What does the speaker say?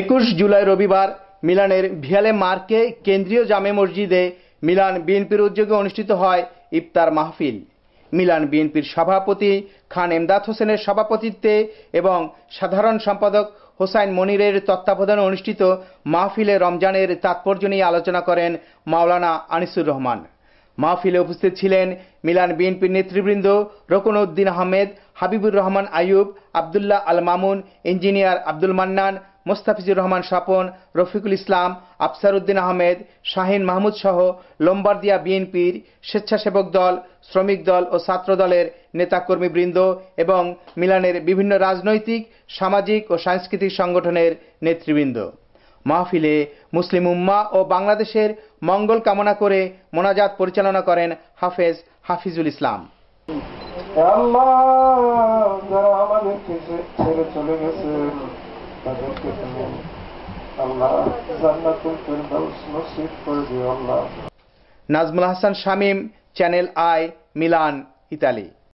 একুশ জুলাই রবিবার মিলানের ভিয়ালে মার্কে কেন্দ্রীয় জামে মসজিদে মিলান বিএনপির উদ্যোগে অনুষ্ঠিত হয় ইফতার মাহফিল। মিলান বিএনপির সভাপতি খান এমদাদ হোসেনের সভাপতিত্বে এবং সাধারণ সম্পাদক হোসাইন মনিরের তত্ত্বাবধানে অনুষ্ঠিত মাহফিলে রমজানের তাৎপর্য নিয়ে আলোচনা করেন মাওলানা আনিসুর রহমান। মাহফিলে উপস্থিত ছিলেন মিলান বিএনপির নেতৃবৃন্দ রকুন উদ্দিন আহমেদ হাবিবুর রহমান আইয়ুব, আবদুল্লাহ আল মামুন ইঞ্জিনিয়ার আব্দুল মান্নান, মোস্তাফিজুর রহমান স্বপন, রফিকুল ইসলাম আফসার উদ্দিন আহমেদ, শাহিন মাহমুদ সহ লোম্বারদিয়া বিএনপির স্বেচ্ছাসেবক দল, শ্রমিক দল ও ছাত্র দলের নেতাকর্মীবৃন্দ এবং মিলানের বিভিন্ন রাজনৈতিক, সামাজিক ও সাংস্কৃতিক সংগঠনের নেতৃবৃন্দ। মাহফিলে মুসলিম উম্মা ও বাংলাদেশের মঙ্গল কামনা করে মোনাজাত পরিচালনা করেন হাফেজ হাফিজুল ইসলাম। ছেড়ে চলে গেছে? তাদেরকে তুমি আল্লাহ জান্নাতুল নসিব করে দিও আল্লাহ। Nazmul Hasan Shamim, channel I, Milan, Italy.